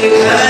Amen.